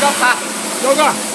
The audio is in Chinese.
不要拍要个